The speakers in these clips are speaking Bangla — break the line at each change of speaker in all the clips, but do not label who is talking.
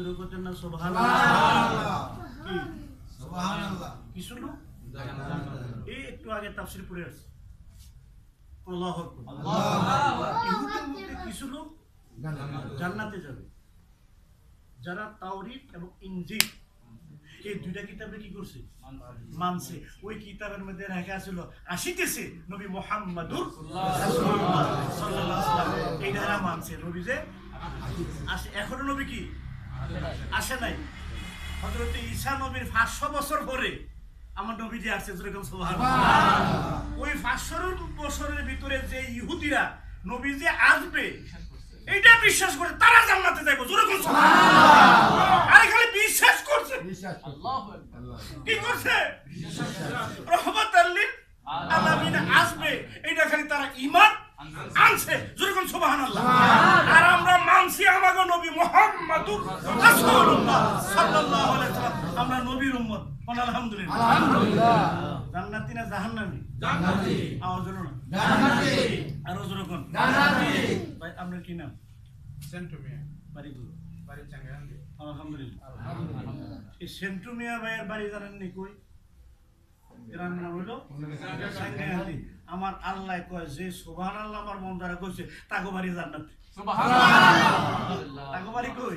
শুরু করতেন না
সুবহানাল্লাহ।
কি?
সুবহানাল্লাহ।
কি শুনলো? এই একটু আগে তাফসির পড়ে আসছে। আল্লাহ ইহুদের মধ্যে কিছু লোক জান্নাতে যাবে। যারা তাওরিত এবং ইনজিল এই দুইটা কিতাবে কি করছে? মানছে। ওই কিতাবের মধ্যে লেখা ছিল আসিতেছে নবী মোহাম্মদুর রাসূলুল্লাহ। সাল্লাল্লাহু এই ধারা মানছে নবী যে আসে। এখনও নবী কি? আসে নাই। হযরত ঈসা নবীর 500 বছর পরে আমার নবী যে আসছে যেরকম সুবহানাল্লাহ। ওই 500 বছরের ভিতরে যে ইহুদিরা নবী যে আসবে এইটা বিশ্বাস করে তারা জান্নাতে যাইবো যেরকম সুবহানাল্লাহ। আরে খালি বিশ্বাস করছে। কি করছে? রহমত আল্লিন আলামিন আসবে এইটা খালি তারা ঈমান আনছে। যেরকম সুবহানাল্লাহ। সাল্লাল্লাহু আলাইহি ওয়াসাল্লাম আমরা নবীর উম্মত বল আলহামদুলিল্লাহ জান্নাতি না জাহান্নামী
জান্নাতি।
আওয়াজ হলো না
জান্নাতি।
আরও জোরে কোন
জান্নাতি।
ভাই আপনার কি নাম
সেন্টু মিয়া
বাড়ি কোথায়?
বাড়ি চাঙ্গাহান্দি
আলহামদুলিল্লাহ এই সেন্টু মিয়া ভাইয়ের বাড়ি জানেন নি কই গ্রামের নাম হইল সাঙ্গাহান্দি। আমার আল্লাহ কয় যে সুবহান আল্লাহ আমার মন দ্বারা কইছে তাগো বাড়ি জান্নাত। তাগো বাড়ি কই?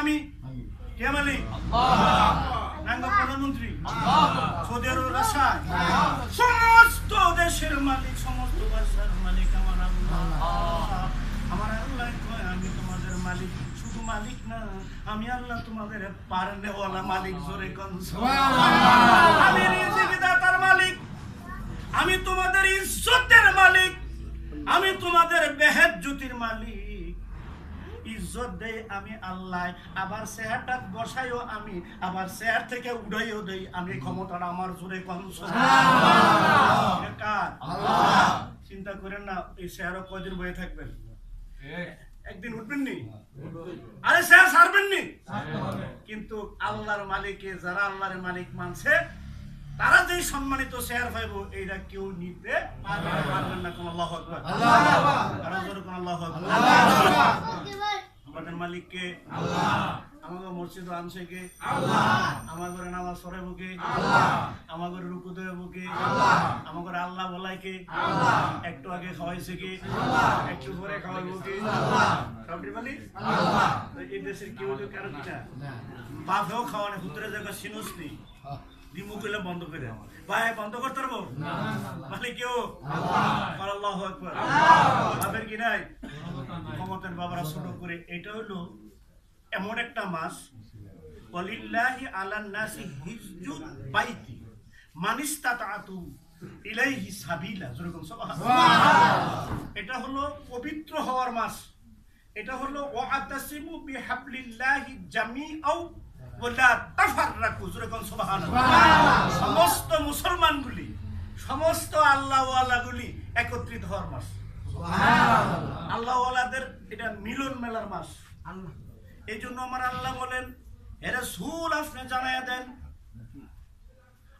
আমি? কে মালিক? নাঙ্গ প্রধানমন্ত্রী। সৌদি আরব রাশা সমস্ত দেশের মালিক সমস্ত ভাষার মালিক আমার আল্লাহ। আমার আল্লাহ আমি তোমাদের মালিক। শুধু মালিক না আমি আল্লাহ তোমাদের পারনেওয়ালা মালিক জোরে আমি দাতার মালিক। আমি তোমাদের ইজ্জতের মালিক। আমি তোমাদের বেহেদ জ্যোতির মালিক। ইজ্জত দেই আমি আল্লাহ। আবার চেয়ারটা বসাইও আমি আবার চেয়ার থেকে উড়াইও দেই আমি ক্ষমতাটা আমার জোরে কম। চিন্তা করেন না এই চেয়ারও কয়দিন বয়ে থাকবেন? একদিন উঠবেন নি? আরে চেয়ার ছাড়বেন নি? কিন্তু আল্লাহর মালিকে যারা আল্লাহর মালিক মানছে তারা যে সম্মানিত শেয়ার পাইব এইটা কেউ নিতে পারবেন না কোন আল্লাহ আকবার।
আল্লাহু আকবার।
আরও জোরে কোন আল্লাহু। আমাদের মসজিদ আনছে কে আমার ঘরে নামাজ কে আমার ঘরে রুকু দেব কে আমার ঘরে আল্লাহ বলাই কে একটু আগে খাওয়াইছে কে একটু পরে খাওয়াইব কে সবটি মালিক? তো এই দেশের কেউ তো কারও কিনা? বাপেও খাওয়ানে হুতরে জায়গা সিনুস নেই। দিমু কইলে বন্ধ করে ভাই বন্ধ করতে পারব? মালিক কেউ? আল্লাহ। আকবার। বাপের কি নাই? ক্ষমতার বাবারা ছোট করে এটা হলো এমন একটা মাস ওয়ালিল্লাহি আলান নাসি বাইতি মানিস্তাতাতু ইলাইহি সাবিলা। যেরকম এটা হলো পবিত্র হওয়ার মাস এটা হলো ওয়াতাসিমু বিহাবলিল্লাহি জামিআউ ওয়ালা তাফাররাকু। যেরকম সুবহানাল্লাহ। সমস্ত মুসলমানগুলি সমস্ত আল্লাহওয়ালাগুলি একত্রিত হওয়ার মাস আল্লাহওয়ালাদের এটা মিলন মেলার মাস। এই জন্য আমার আল্লাহ বলেন এরা সুল আপনি জানাইয়া দেন।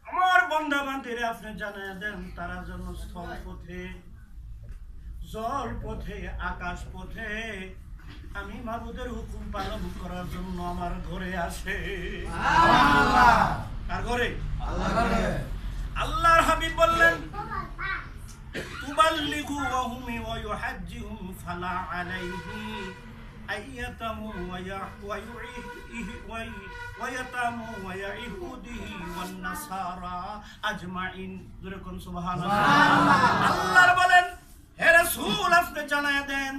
আমার বন্ধা বান্ধবীরা আপনি জানাইয়া দেন তারা যেন স্থল পথে জল পথে আকাশ পথে আমি মাবুদের হুকুম পালন করার জন্য আমার ঘরে আসে। কার ঘরে। আল্লাহর হাবিব বললেন তুবাল্লিগু ويحجهم فلا عليه ওয়া ইয়াতামু ওয়া ইয়াইহুদিহি ওয়ান নাসারা আজমাইন যেরকম সুবহানাল্লাহ বলেন হে রাসূল আপনি জানায় দেন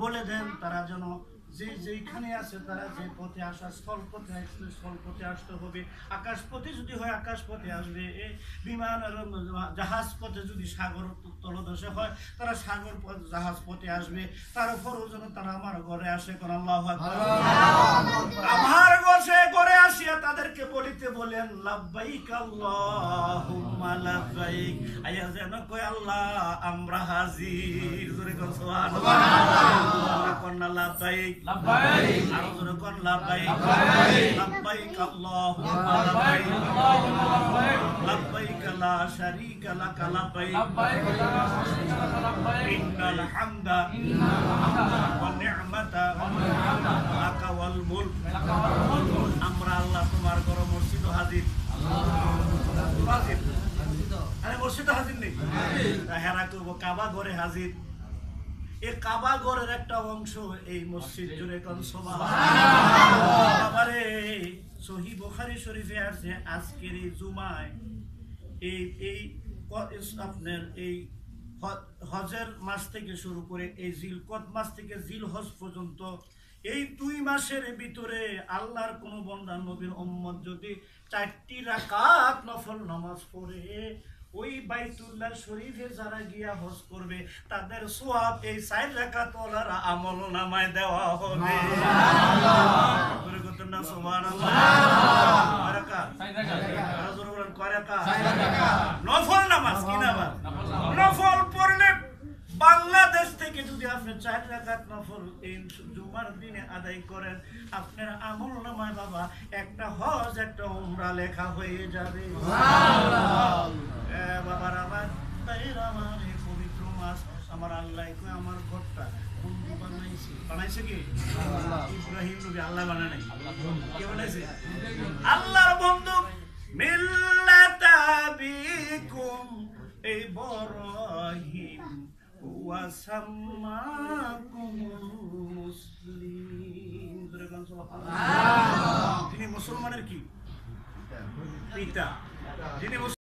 বলে দেন তারা যেন যে যেখানে আছে তারা যে পথে আসা স্থল পথে আসলে স্থল পথে আসতে হবে। আকাশ পথে যদি হয়, আকাশ পথে আসবে। বিমান আর জাহাজ পথে যদি সাগর তলদেশে হয়, তারা সাগর পথ জাহাজ পথে আসবে। তার উপরও যেন তারা আমার ঘরে আসে কোন আল্লাহ আমার করে আসিয়া তাদেরকে বলিতে বলেন, লাব্বাইক আল্লাহুম্মা লাব্বাইক আয়া যেন কয় আল্লাহ আমরা হাজির। জোরে কোন সুবহানাল্লাহ। কন্না লাব্বাইক
লাব্বাইক।
আরও জোরে কোন লাব্বাইক।
লাব্বাইক।
লাব্বাইক আল্লাহুম্মা লাব্বাইক
আল্লাহুম্মা লাব্বাইক
লাব্বাইক লা শারীকা লাকা লাব্বাইক।
লাব্বাইক লা শারীকা লাক লাব্বাইক।
ইন্নাল হামদা।
ইন্নাল হামদা।
ওয়া নি'মাতা।
ওয়া নি'মাতা।
লাকা ওয়াল মুলক।
লাকা ওয়াল মুলক।
আমরা আল্লাহ তোমার ঘর মসজিদ হাজির আরে মসজিদ হাজির নেই? হেরা করব কাবা ঘরে হাজির। এই কাবা ঘরের একটা অংশ এই মসজিদ জুড়ে কোন সহি বুখারী শরীফে আছে আজকের এই জুমায় এই এই আপনার এই হজের মাস থেকে শুরু করে এই জিলকত মাস থেকে জিল হজ পর্যন্ত এই দুই মাসের ভিতরে আল্লাহর কোন বন্দা নবীর উম্মত যদি চারটি রাকাত নফল নামাজ পড়ে ওই বাইতুল্লাহ শরীফে যারা গিয়া হজ করবে তাদের সোয়াব এই সাইড রাখা তোলার আমল নামায় দেওয়া হবে। না। নফল নামাজ কি নামাজ।
নফল
পড়লে বাংলাদেশ থেকে যদি আপনি চার রাকাত নফল এই জুমার দিনে আদায় করেন আপনার আমল নামায় বাবা একটা হজ একটা উমরা লেখা হয়ে যাবে। বাবার আমার তাইর আমার এই পবিত্র মাস। আমার আল্লাহ আমার ঘরটা বন্ধু বানাইছে। বানাইছে কি? ইব্রাহিম নবী আল্লাহ বানায় নাই? কে বানাইছে? আল্লাহর বন্ধু। মিল্লাতা বিকুম ইব্রাহিম তিনি মুসলমানের কি? পিতা। যিনি